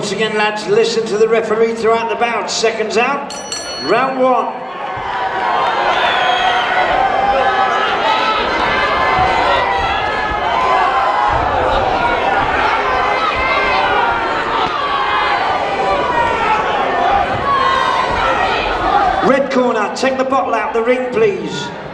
Once again, lads, listen to the referee throughout the bout. Seconds out, round one. Red corner, take the bottle out the ring, please.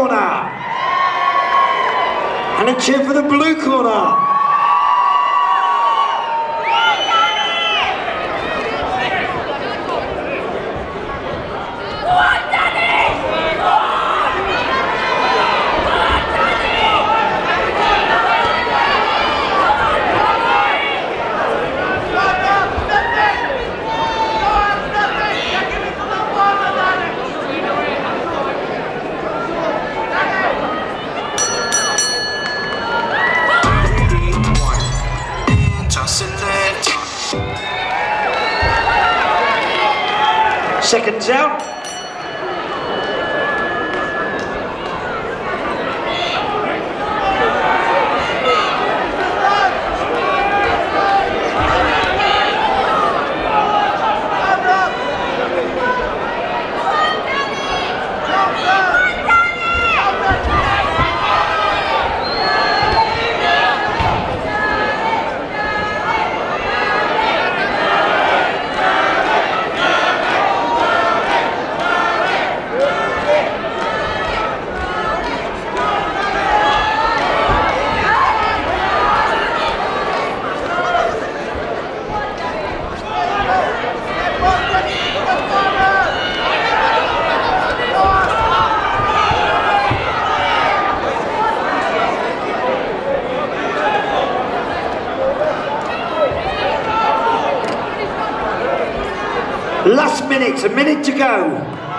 Corner. And a cheer for the blue corner. Seconds out. Last minute, a minute to go.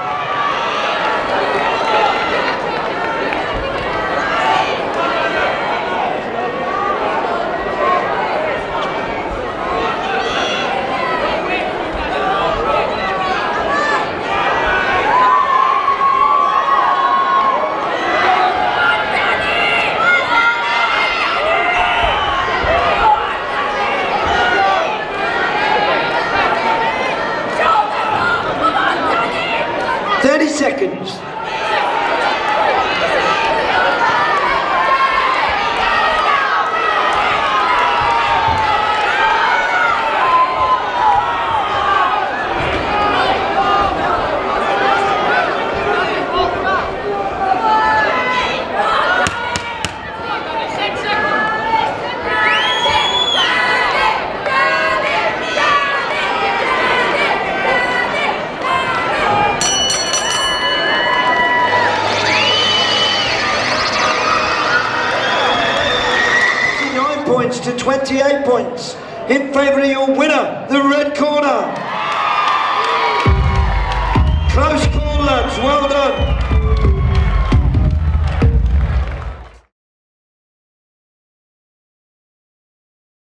Seconds. Nine points to 28 points. In favour of your winner,